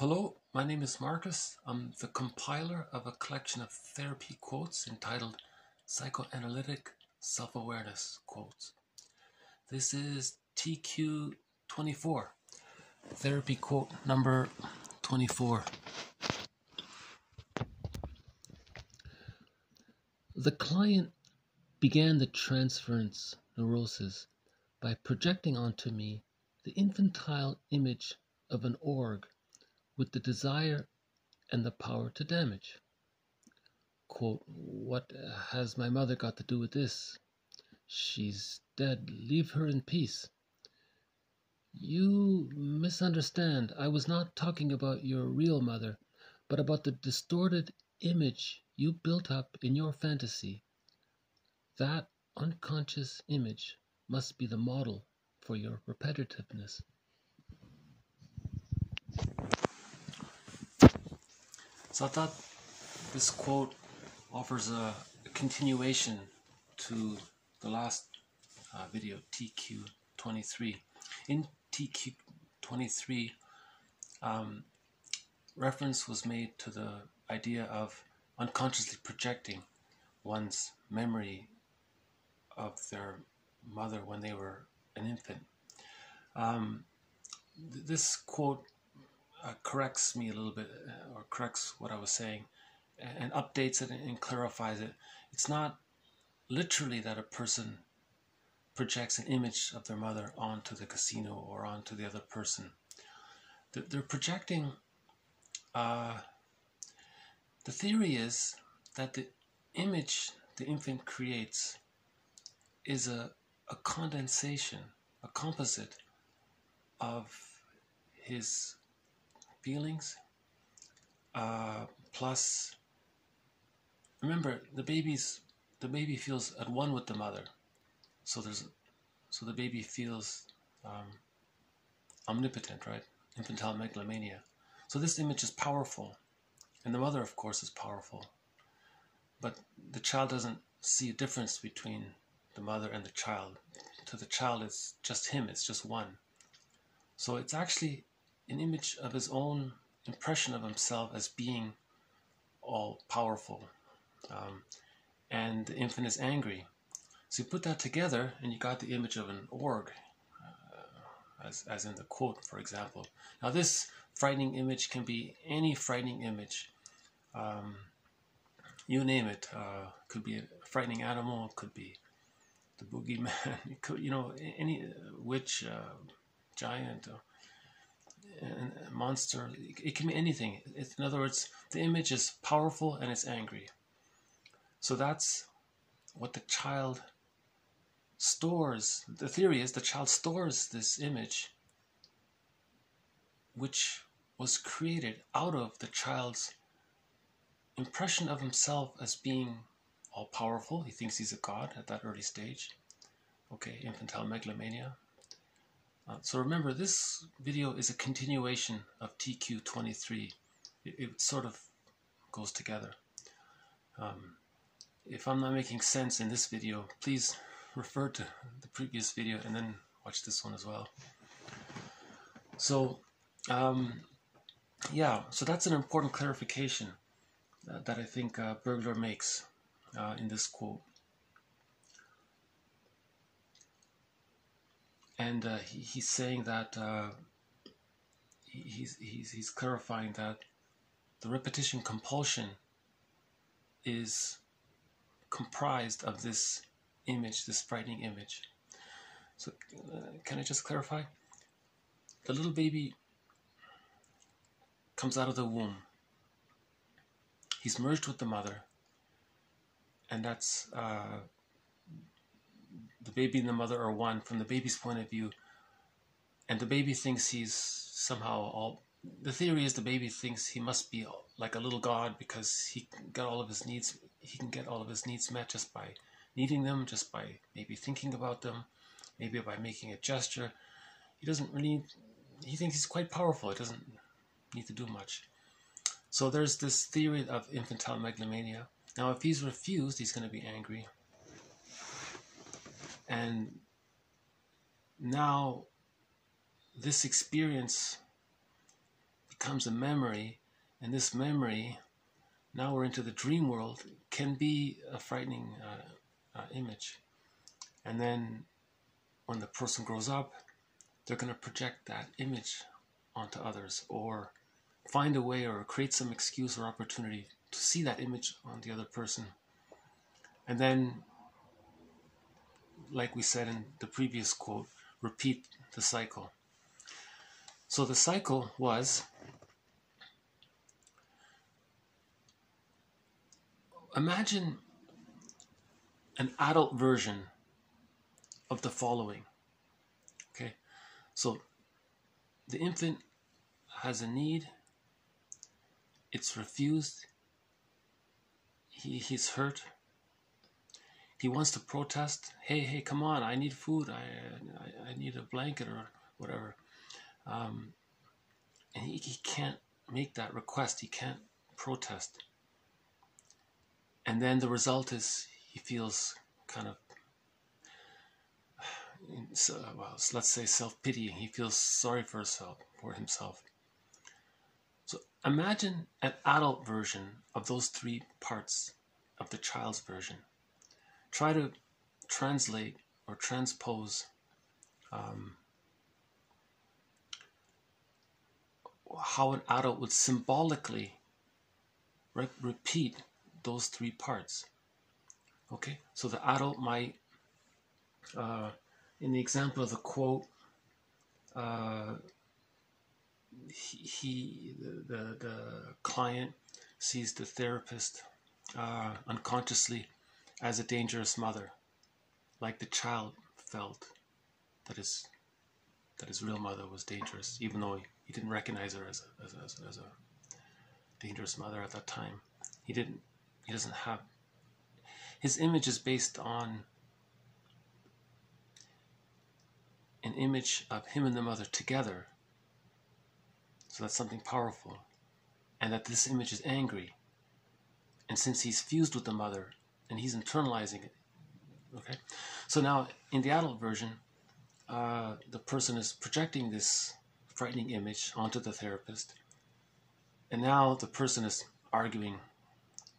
Hello, my name is Marcus. I'm the compiler of a collection of therapy quotes entitled Psychoanalytic Self Awareness Quotes. This is TQ24, therapy quote number 24. The client began the transference neurosis by projecting onto me the infantile image of an org with the desire and the power to damage. Quote, What has my mother got to do with this? She's dead. Leave her in peace. You misunderstand. I was not talking about your real mother, but about the distorted image you built up in your fantasy. That unconscious image must be the model for your repetitiveness. So I thought this quote offers a, continuation to the last uh, video, TQ23. In TQ23, um, reference was made to the idea of unconsciously projecting one's memory of their mother when they were an infant. Um, th- this quote uh, corrects me a little bit uh, or corrects what I was saying and, and updates it and clarifies it. It's not literally that a person projects an image of their mother onto the casino or onto the other person. They're projecting. Uh, the theory is that the image the infant creates is a, a condensation, a composite of his feelings uh, plus remember the baby's the baby feels at one with the mother. So there's so the baby feels um, omnipotent right? Infantile megalomania. So this image is powerful. And the mother of course is powerful. But the child doesn't see a difference between the mother and the child. To the child it's just him. It's just one. So it's actually an image of his own impression of himself as being all powerful. Um, and the infant is angry. So you put that together and you got the image of an org, uh, as, as in the quote, for example. Now, this frightening image can be any frightening image. Um, you name it. Uh, could be a frightening animal, could be the boogeyman, could, you know, any witch, uh, giant, uh, a monster. It can be anything. in other words, the image is powerful and it's angry. So that's what the child stores. The theory is the child stores this image, which was created out of the child's impression of himself as being all powerful. He thinks he's a god at that early stage. Okay, infantile megalomania. Uh, so remember, this video is a continuation of TQ23. It, it sort of goes together. Um, if I'm not making sense in this video, please refer to the previous video and then watch this one as well. So, um, yeah, so that's an important clarification uh, that I think uh, Bergler makes uh, in this quote. And uh, he, he's saying that uh, he's, he's, he's clarifying that the repetition compulsion is comprised of this image, this frightening image. So, uh, can I just clarify? The little baby comes out of the womb. He's merged with the mother, and that's uh, the baby and the mother are one from the baby's point of view, and the baby thinks he's somehow all. The theory is the baby thinks he must be like a little god because he can get all of his needs. He can get all of his needs met just by needing them, just by maybe thinking about them, maybe by making a gesture. He doesn't really. He thinks he's quite powerful. He doesn't need to do much. So there's this theory of infantile megalomania. Now, if he's refused, he's going to be angry. And now this experience becomes a memory, and this memory, now we're into the dream world, can be a frightening uh, uh, image. And then when the person grows up, they're going to project that image onto others or find a way or create some excuse or opportunity to see that image on the other person. And then, like we said in the previous quote, repeat the cycle. So the cycle was imagine an adult version of the following. Okay, so the infant has a need, it's refused, he, he's hurt, he wants to protest. Hey, hey, come on! I need food. I, I, I need a blanket or whatever. Um, and he, he can't make that request. He can't protest. And then the result is he feels kind of, well, let's say self-pitying. He feels sorry for himself. For himself. So imagine an adult version of those three parts of the child's version try to translate or transpose um, how an adult would symbolically re- repeat those three parts. Okay, so the adult might, uh, in the example of the quote, uh, he, he the, the, the, client sees the therapist uh, unconsciously as a dangerous mother, like the child felt that his that his real mother was dangerous, even though he, didn't recognize her as a, as, a, as a dangerous mother at that time. He didn't. He doesn't have. His image is based on an image of him and the mother together. So that's something powerful. And that this image is angry. And since he's fused with the mother, and he's internalizing it. Okay, so now in the adult version, uh, the person is projecting this frightening image onto the therapist, and now the person is arguing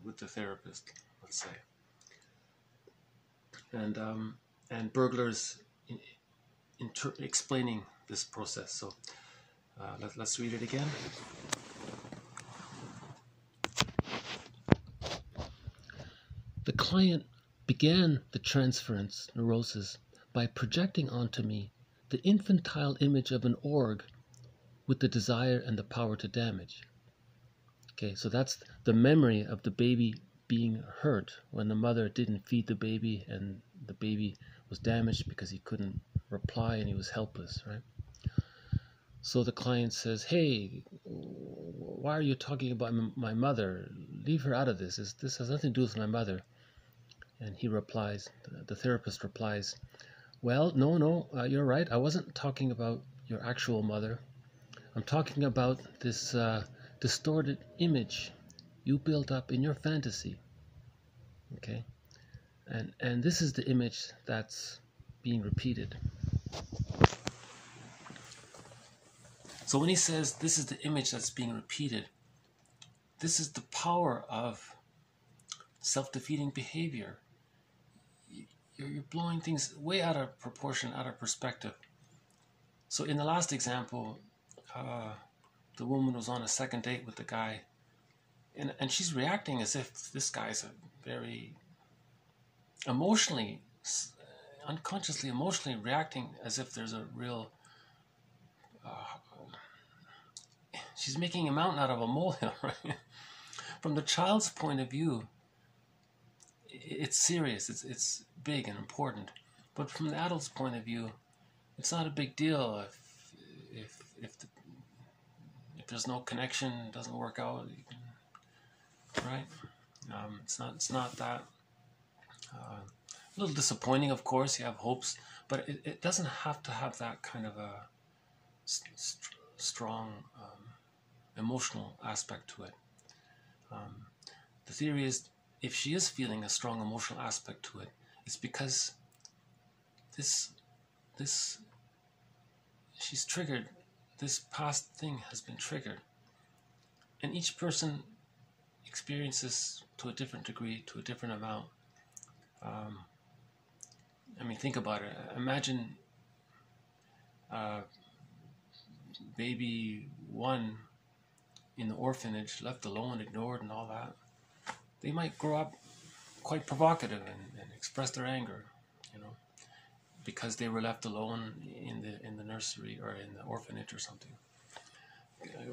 with the therapist, let's say, and um, and Bergler's in, inter- explaining this process. So uh, let, let's read it again. The client began the transference neurosis by projecting onto me the infantile image of an org with the desire and the power to damage. Okay, so that's the memory of the baby being hurt when the mother didn't feed the baby and the baby was damaged because he couldn't reply and he was helpless, right? So the client says, Hey, why are you talking about my mother? Leave her out of this. This, has nothing to do with my mother. And he replies, the therapist replies, Well, no, no, uh, you're right. I wasn't talking about your actual mother. I'm talking about this uh, distorted image you built up in your fantasy. Okay? And, and this is the image that's being repeated. So when he says this is the image that's being repeated, this is the power of self defeating behavior you're, you're blowing things way out of proportion, out of perspective. So in the last example, uh, the woman was on a second date with the guy, and and she's reacting as if this guy's a very emotionally, unconsciously emotionally reacting as if there's a real. Uh, she's making a mountain out of a molehill, right? From the child's point of view, it's serious. It's it's big and important. But from the adult's point of view, it's not a big deal if if if the, if there's no connection, it doesn't work out, can, right? Um, it's not it's not that. Uh, a little disappointing, of course. You have hopes, but it, it doesn't have to have that kind of a st- strong um, emotional aspect to it. Um, the theory is if she is feeling a strong emotional aspect to it, it's because this this she's triggered this past thing has been triggered and each person experiences to a different degree, to a different amount. Um, I mean, think about it. Imagine uh, baby one in the orphanage, left alone, ignored, and all that. They might grow up quite provocative and, and express their anger, you know, because they were left alone in the in the nursery or in the orphanage or something.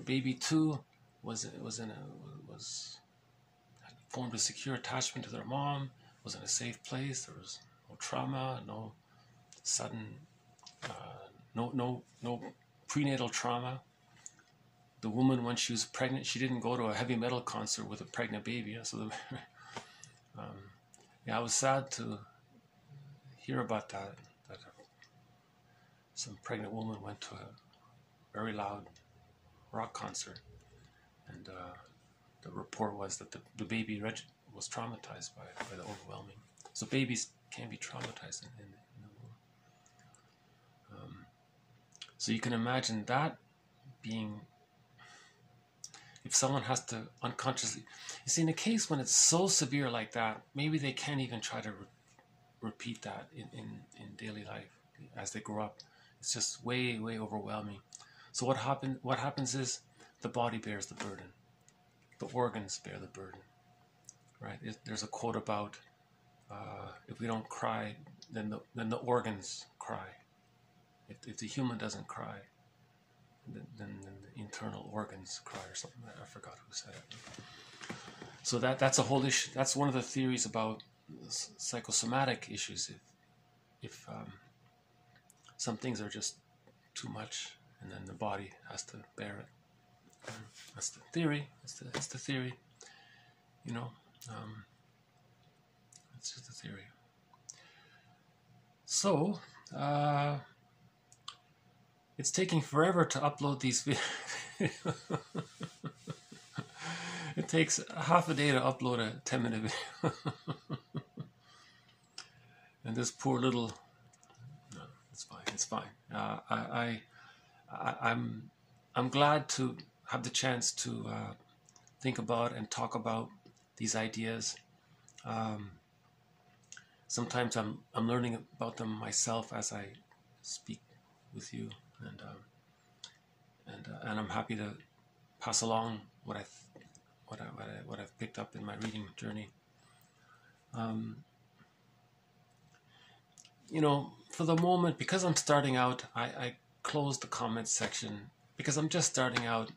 Baby two was was in a was formed a secure attachment to their mom, was in a safe place. There was no trauma, no sudden, uh, no no no prenatal trauma. The woman, when she was pregnant, she didn't go to a heavy metal concert with a pregnant baby. So, the, um, yeah, I was sad to hear about that. That some pregnant woman went to a very loud rock concert, and uh, the report was that the, the baby was traumatized by, by the overwhelming. So babies can be traumatized in, in, in the womb. Um, so you can imagine that being, if someone has to unconsciously, you see, in a case when it's so severe like that, maybe they can't even try to re- repeat that in, in, in daily life as they grow up. It's just way, way overwhelming. So what happen, What happens is the body bears the burden the organs bear the burden. Right? It, there's a quote about uh, if we don't cry, then the, then the organs cry. If, if the human doesn't cry, then, then, then the internal organs cry or something. I forgot who said it. So that that's a whole issue. That's one of the theories about psychosomatic issues. If if um, some things are just too much, and then the body has to bear it. That's the theory. That's the, that's the theory. You know, um, that's just the theory. So, uh, it's taking forever to upload these videos. it takes half a day to upload a 10 minute video. and this poor little, no, it's fine, it's fine. Uh, I, I, I, I'm, I'm glad to have the chance to uh, think about and talk about these ideas. Um, sometimes I'm I'm learning about them myself as I speak with you, and um, and uh, and I'm happy to pass along what I what I what I what I've picked up in my reading journey. Um, you know, for the moment, because I'm starting out, I, I close the comments section because I'm just starting out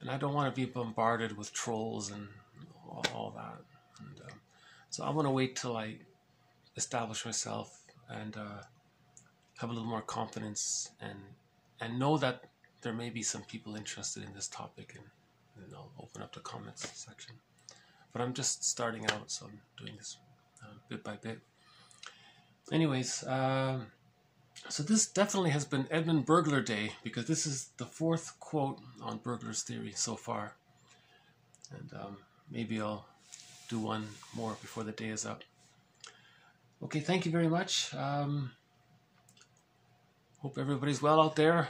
and I don't want to be bombarded with trolls and all, all that. And, um, so I want to wait till I establish myself and uh, have a little more confidence and and know that there may be some people interested in this topic, and then I'll open up the comments section. But I'm just starting out, so I'm doing this uh, bit by bit. Anyways. Um, so this definitely has been Edmund Bergler Day because this is the fourth quote on Bergler's theory so far. And um, maybe I'll do one more before the day is up. Okay, thank you very much. Um, hope everybody's well out there.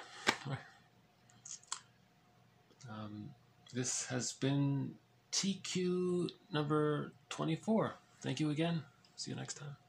Um, this has been TQ number 24. Thank you again. See you next time.